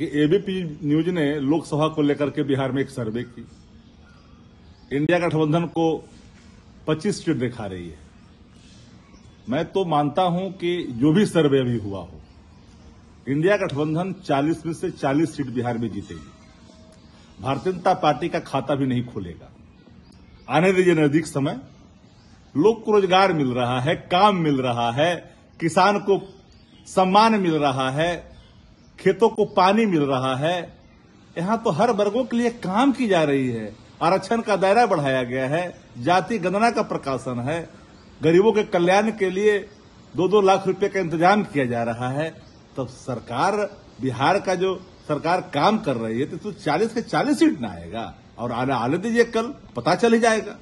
कि ABP news ने लोकसभा को लेकर के बिहार में एक सर्वे की। इंडिया गठबंधन को 25 सीट दिखा रही है। मैं तो मानता हूँ कि जो भी सर्वे अभी हुआ हो, इंडिया गठबंधन 40 में से 40 सीट बिहार में जीतेगी। भारतीय जनता पार्टी का खाता भी नहीं खोलेगा। आने दीजिए नज़दीक समय। लोग को रोज़गार मिल रहा है, काम मिल रहा है, किसान को सम्मान मिल रहा है खेतों को पानी मिल रहा है। यहाँ तो हर वर्गों के लिए काम की जा रही है। आरक्षण का दायरा बढ़ाया गया है। जाति गणना का प्रकाशन है। गरीबों के कल्याण के लिए दो दो लाख रुपए का इंतज़ाम किया जा रहा है। तब सरकार, बिहार का जो सरकार काम कर रही है तो चालीस के चालीस सीट ना आएगा। और आने आने दीजिए कल, पता चल ही जाएगा।